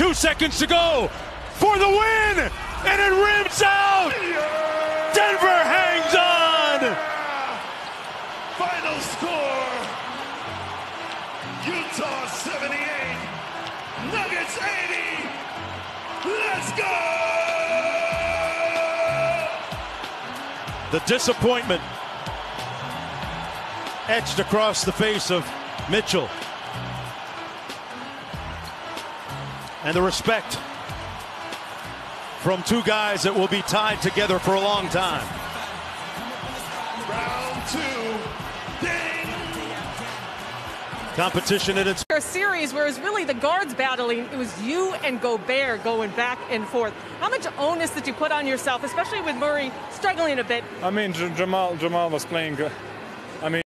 Two seconds to go for the win, and it rims out. Denver hangs on. Final score Utah 78, Nuggets 80. Let's go! The disappointment etched across the face of Mitchell. And the respect from two guys that will be tied together for a long time. Round two. Ding! Competition in its A series where it was really the guards battling. It was you and Gobert going back and forth. How much onus did you put on yourself, especially with Murray struggling a bit? I mean, J- Jamal Jamal was playing. Uh, I mean.